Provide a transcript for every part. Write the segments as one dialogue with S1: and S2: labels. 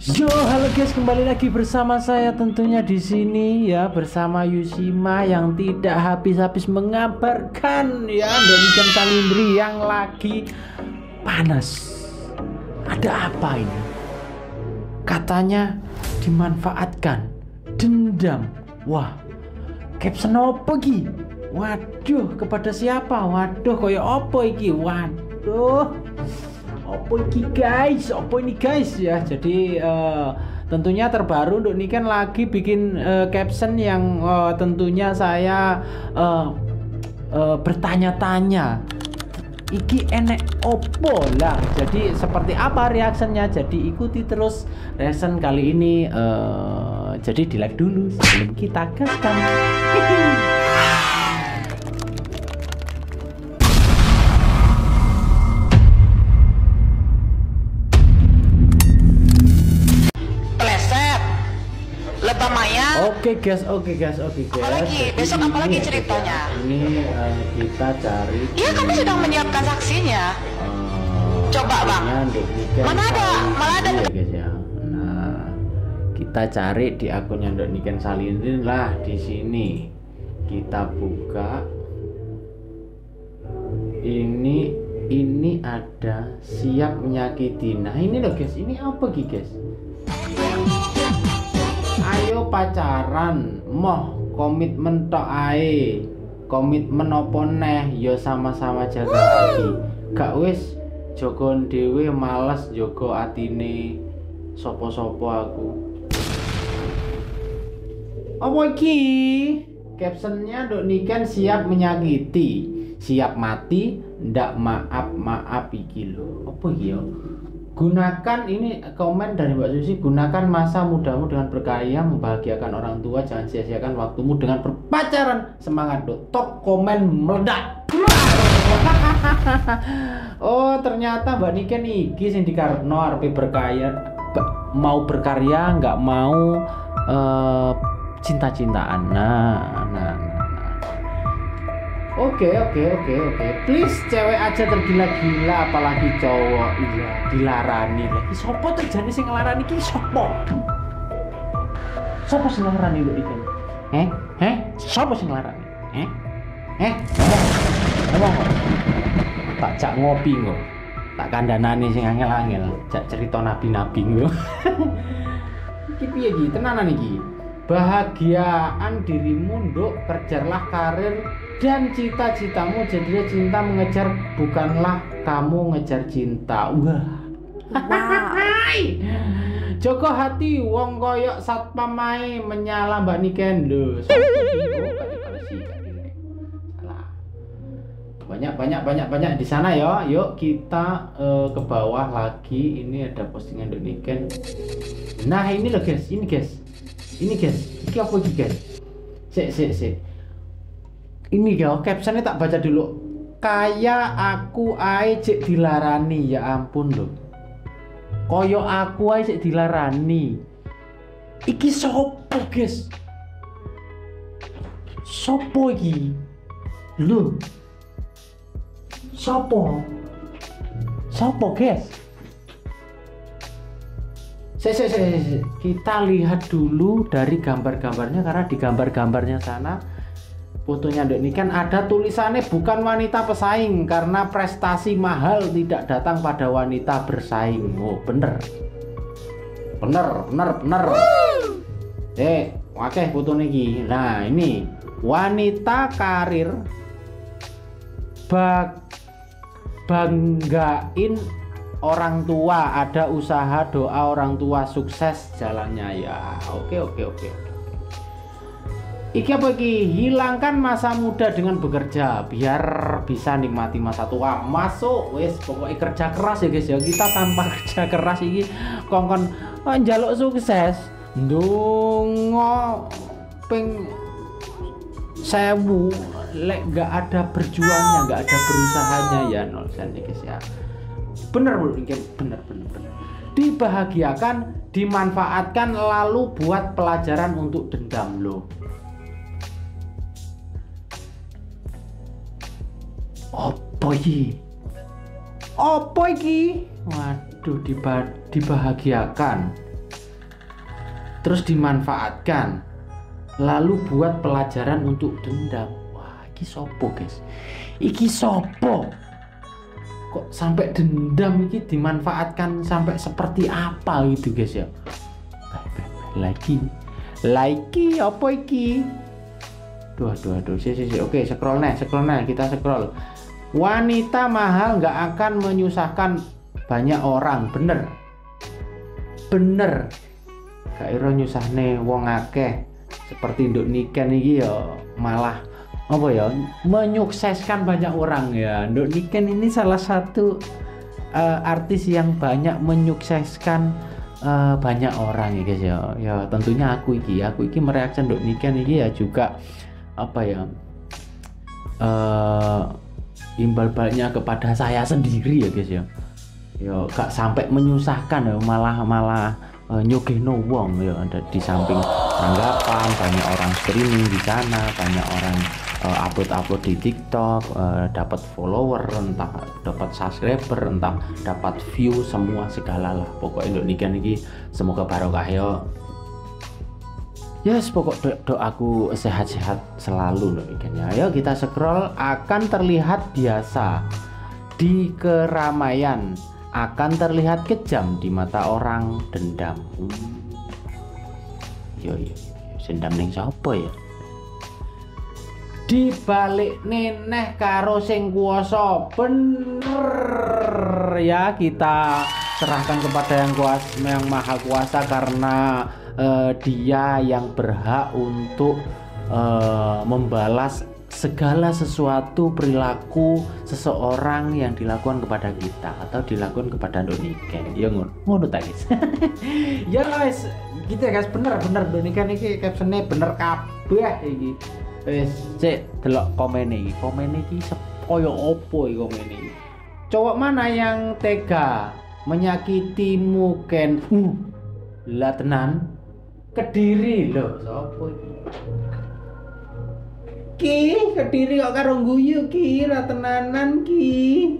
S1: Yo, halo guys, kembali lagi bersama saya tentunya di sini ya bersama Yushima yang tidak habis-habis mengabarkan ya Donikan Salindri yang lagi panas. Ada apa ini? Katanya dimanfaatkan dendam. Wah, caption apa ki? Waduh, kepada siapa? Waduh, koyo apa iki? Waduh apa ini guys? Apa ini guys? Ya jadi uh, tentunya terbaru untuk kan lagi bikin uh, caption yang uh, tentunya saya uh, uh, bertanya-tanya. Iki enek opo lah? Jadi seperti apa reaksinya? Jadi ikuti terus reaction kali ini. Uh, jadi di like dulu sebelum kita gaskan Oke okay, guys, oke okay, guys, oke okay, guys.
S2: Apalagi besok apa lagi ceritanya?
S1: Ini uh, kita cari.
S2: Iya, kamu sedang menyiapkan saksinya. Uh, Coba bang. Mana ada? Malah ada.
S1: Ya, guys ya. Nah, kita cari di akunnya Dok Niken Salindin lah di sini. Kita buka. Ini ini ada siap menyakiti. Nah ini loh guys, ini apa guys? Ayo pacaran. Moh komitmen tok ae. Komitmen opo neh? Yo ya sama-sama jaga hati. Gak wis joko dhewe males joko atine. Sopo-sopo aku. Apa iki? Captionnya dok niken siap menyakiti. Siap mati ndak maaf maaf iki lho. Apa iki yo Gunakan ini komen dari Mbak Susi, gunakan masa mudamu dengan berkarya, membahagiakan orang tua, jangan sia-siakan waktumu dengan berpacaran. Semangat dok. Top komen meledak. oh, ternyata Mbak Niken iki sing dikarepno arepe berkarya, mau berkarya, nggak mau uh, cinta-cintaan. Nah, nah, Oke oke oke oke. Please cewek aja tergila-gila apalagi cowok. Iya, dilarani lagi. Sopo terjadi sing ngelarani ki sopo? Sopo sing ngelarani lu iki? Eh? Eh? Sopo sing ngelarani? Eh? Eh? Ngomong. Ngomong. Tak cak ngopi kok. Tak kandhanane sing angel-angel. Cak cerita nabi-nabi kok. iki piye iki? Tenanan iki. Bahagiaan dirimu, Nduk, kerjalah karir dan cita-citamu jadinya cinta mengejar bukanlah kamu ngejar cinta wah wow. Joko hati wong koyok satpam mai menyala Mbak Niken lho. Banyak banyak banyak banyak di sana ya. Yuk kita uh, ke bawah lagi. Ini ada postingan Mbak Niken. Nah, ini loh guys, ini guys. Ini guys. Ini apa lagi guys? Sik sik sik ini ya captionnya tak baca dulu. Kaya aku ae cek dilarani. Ya ampun loh koyo aku ae cek dilarani. Iki sopo guys? Sopo iki? Lu sopo? Sopo guys? Se, se, se. kita lihat dulu dari gambar-gambarnya karena di gambar-gambarnya sana fotonya Dek ini kan ada tulisannya bukan wanita pesaing karena prestasi mahal tidak datang pada wanita bersaing. Oh, bener. Bener, bener, bener. Eh, oke foto niki. Nah, ini wanita karir bag banggain orang tua ada usaha doa orang tua sukses jalannya ya oke oke oke oke Iki apa iki? Hilangkan masa muda dengan bekerja biar bisa nikmati masa tua. Masuk wes pokoknya kerja keras ya guys ya. Kita tanpa kerja keras iki kongkon oh, njaluk sukses. Ndonga ping sewu lek gak ada berjuangnya, gak ada berusahanya ya nol ya guys ya. Bener bener bener bener. Dibahagiakan, dimanfaatkan lalu buat pelajaran untuk dendam loh apa iki? Apa iki? Waduh diba dibahagiakan. Terus dimanfaatkan. Lalu buat pelajaran untuk dendam. Wah iki sopo guys? Iki sopo? Kok sampai dendam iki dimanfaatkan sampai seperti apa gitu guys ya? Lagi lagi apa iki? Duh, duh, duh, si, si, si. Oke, scroll nih, scroll nih, kita scroll. Wanita mahal nggak akan menyusahkan banyak orang, bener, bener. Gak iro nyusahne wong akeh. Seperti nduk niken iki ya malah apa ya menyukseskan banyak orang ya. Nduk niken ini salah satu uh, artis yang banyak menyukseskan uh, banyak orang ya guys ya. Ya tentunya aku iki aku iki mereaksi nduk niken iki ya juga apa ya uh, imbal baliknya kepada saya sendiri ya guys ya. Ya gak sampai menyusahkan ya malah malah uh, nyogeno wong ya ada di samping tanggapan banyak orang streaming di sana banyak orang uh, upload upload di TikTok uh, dapat follower entah dapat subscriber entah dapat view semua segala lah. Pokoknya Indonesia ini semoga barokah ya Yes, pokok do doaku sehat-sehat selalu loh ikannya. Ayo kita scroll akan terlihat biasa di keramaian akan terlihat kejam di mata orang dendam. Hmm. Yo yo, dendam ning sapa ya? Di balik neneh karo sing kuasa bener ya kita serahkan kepada yang kuasa yang maha kuasa karena uh, dia yang berhak untuk uh, membalas segala sesuatu perilaku seseorang yang dilakukan kepada kita atau dilakukan kepada Doniken ya ngono. Tak guys? Ya guys gitu ya guys. Bener bener. Doniken ini captionnya bener kabeh ini wes cek delok komen ini komen ini sepoyo opo komen ini cowok mana yang tega menyakitimu Ken? Uh lah tenan Kediri lho, sapa iki? Ki, Kediri kok karo guyu ki, ra tenanan ki.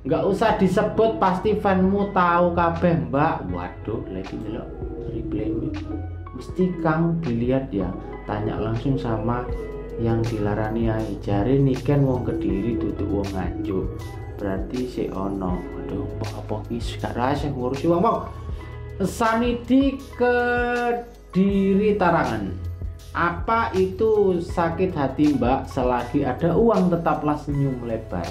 S1: Enggak usah disebut pasti fanmu tahu kabeh, Mbak. Waduh, lagi delok reply Mesti Kang dilihat ya, tanya langsung sama yang dilarani ae. Jare niken wong Kediri duduk wong Nganjuk. Berarti si ono. Waduh, apa ki gak rasa ngurusi wong mau. Sanidi ke diri tarangan. Apa itu sakit hati mbak? Selagi ada uang tetaplah senyum lebar.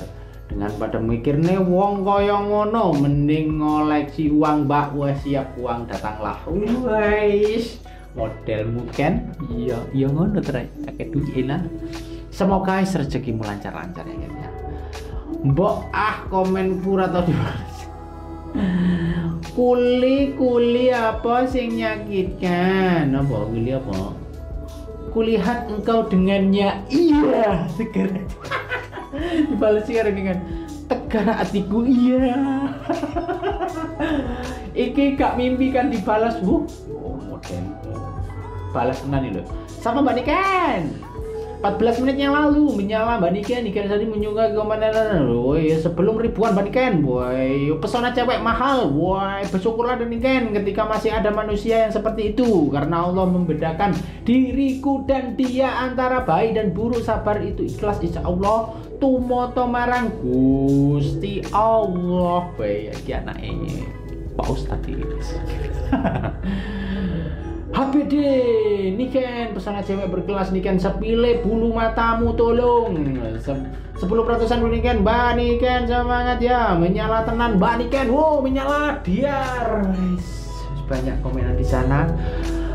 S1: Dengan pada mikirnya wong kaya ngono mending ngoleksi uang mbak. Wes siap uang datanglah. Wes modelmu kan iya iya ngono terai kakek duit enak. Semoga rezekimu lancar-lancar ya ya. Mbok ah komen pura atau kuli kuli apa sing nyakitkan? Apa kuli apa? Kulihat engkau dengannya iya tegar dibalas sekarang dengan tegar hatiku iya. Iki gak mimpi kan dibalas. Wuh oh, model. Balas tenan ini loh sama mbak Niken 14 menit yang lalu menyala Mbak Niken. Niken tadi menyuka komentar woi sebelum ribuan Mbak Niken. Woi pesona cewek mahal. Woi bersyukurlah dan Niken ketika masih ada manusia yang seperti itu. Karena Allah membedakan diriku dan dia antara baik dan buruk. Sabar itu ikhlas insya Allah. Tumoto marang Gusti Allah. Baik ya anak ini Pak Ustadz HBD Niken pesona cewek berkelas Niken sepile bulu matamu tolong. Sepuluh peratusan Niken Mbak Niken semangat ya menyala tenan Mbak Niken wow menyala diar banyak komenan di sana.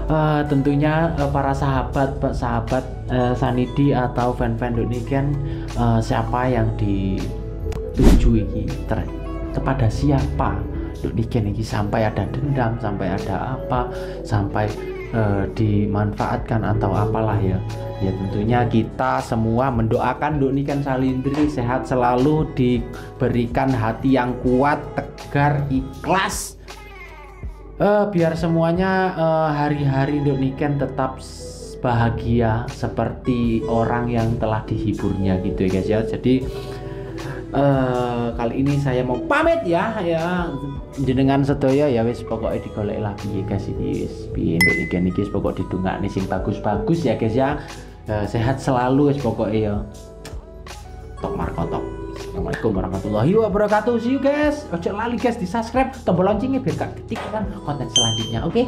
S1: Uh, tentunya uh, para sahabat sahabat uh, Sanidi atau fan-fan Niken uh, siapa yang dituju ini ter kepada siapa Niken ini sampai ada dendam sampai ada apa sampai uh, dimanfaatkan atau apalah ya. Ya tentunya kita semua mendoakan Duk Niken Salindri sehat selalu diberikan hati yang kuat tegar ikhlas. Uh, biar semuanya uh, hari-hari Duk Niken tetap bahagia seperti orang yang telah dihiburnya gitu ya guys ya. Jadi uh, kali ini saya mau pamit ya ya jenengan sedaya ya wis pokoknya digolek lagi ya guys iki wis piye nduk iki niki wis pokok sing bagus-bagus ya guys ya. Eh, sehat selalu wis pokoknya ya. Tok markotok Assalamualaikum warahmatullahi wabarakatuh. See you guys. Ojo lali guys di subscribe tombol loncengnya biar gak ketik kan konten selanjutnya oke